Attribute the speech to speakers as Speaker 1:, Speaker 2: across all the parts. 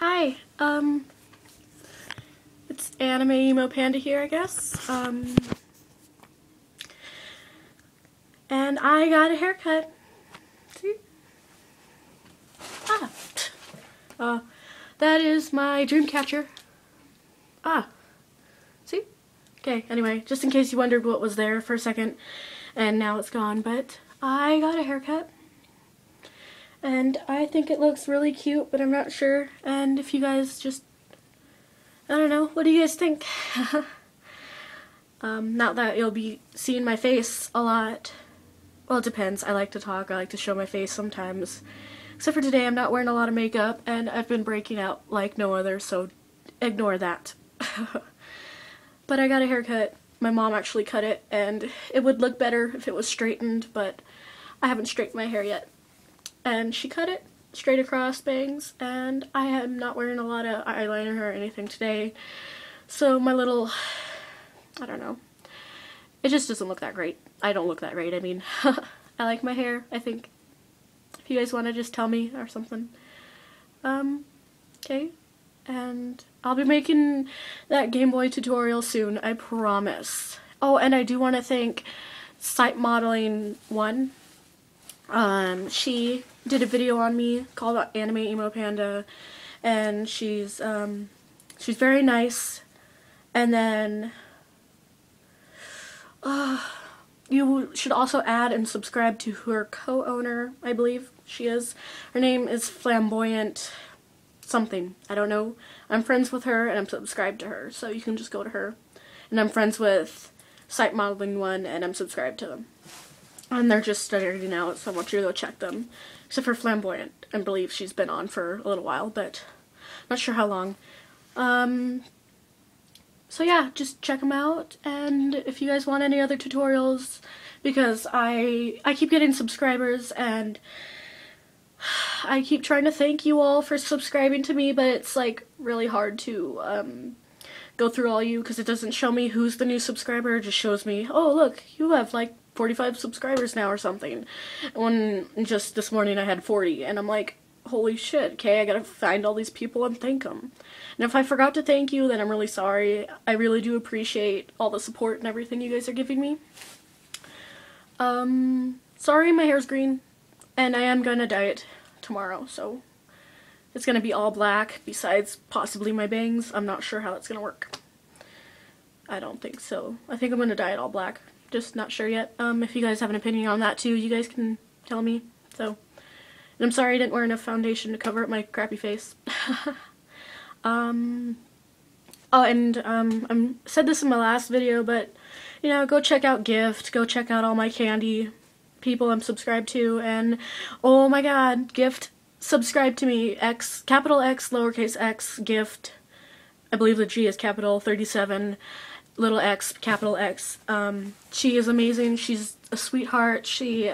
Speaker 1: Hi, um, it's Anime Emo Panda here, I guess. Um, and I got a haircut. See? Ah. Uh, that is my dream catcher. Ah. See? Okay, anyway, just in case you wondered what was there for a second, and now it's gone, but I got a haircut and I think it looks really cute, but I'm not sure. And if you guys just, I don't know, what do you guys think? um, not that you'll be seeing my face a lot. Well, it depends. I like to talk. I like to show my face sometimes. Except for today, I'm not wearing a lot of makeup, and I've been breaking out like no other, so ignore that. but I got a haircut. My mom actually cut it, and it would look better if it was straightened, but I haven't straightened my hair yet and she cut it straight across bangs and I am not wearing a lot of eyeliner or anything today. So my little I don't know. It just doesn't look that great. I don't look that great. I mean I like my hair I think. If you guys want to just tell me or something. Um okay. And I'll be making that Game Boy tutorial soon I promise. Oh and I do want to thank Site Modeling 1 um, she did a video on me called Anime Emo Panda, and she's um, she's very nice. And then uh, you should also add and subscribe to her co-owner, I believe she is. Her name is Flamboyant something. I don't know. I'm friends with her and I'm subscribed to her, so you can just go to her. And I'm friends with Site Modeling One and I'm subscribed to them. And they're just starting out, so I want you to go check them. Except for Flamboyant. I believe she's been on for a little while, but not sure how long. Um, so yeah, just check them out. And if you guys want any other tutorials, because I I keep getting subscribers and I keep trying to thank you all for subscribing to me, but it's like really hard to um, go through all you because it doesn't show me who's the new subscriber. It just shows me, oh look, you have like 45 subscribers now or something. When just this morning I had 40, and I'm like, holy shit, okay, I gotta find all these people and thank them. And if I forgot to thank you, then I'm really sorry. I really do appreciate all the support and everything you guys are giving me. Um, sorry my hair's green, and I am gonna dye it tomorrow, so it's gonna be all black, besides possibly my bangs. I'm not sure how that's gonna work. I don't think so. I think I'm gonna dye it all black just not sure yet. Um, if you guys have an opinion on that too, you guys can tell me. So, and I'm sorry I didn't wear enough foundation to cover up my crappy face. um, oh, and um, I said this in my last video, but you know, go check out Gift. Go check out all my Kandi people I'm subscribed to, and oh my God, Gift subscribe to me. X capital X lowercase X Gift. I believe the G is capital 37 little x, capital X. Um, she is amazing. She's a sweetheart. She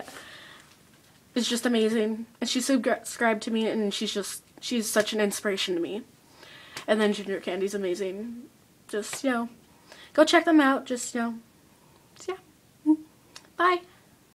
Speaker 1: is just amazing. And she subscribed to me and she's just, she's such an inspiration to me. And then GingerCandE's amazing. Just, you know, go check them out. Just, you know, yeah. Bye.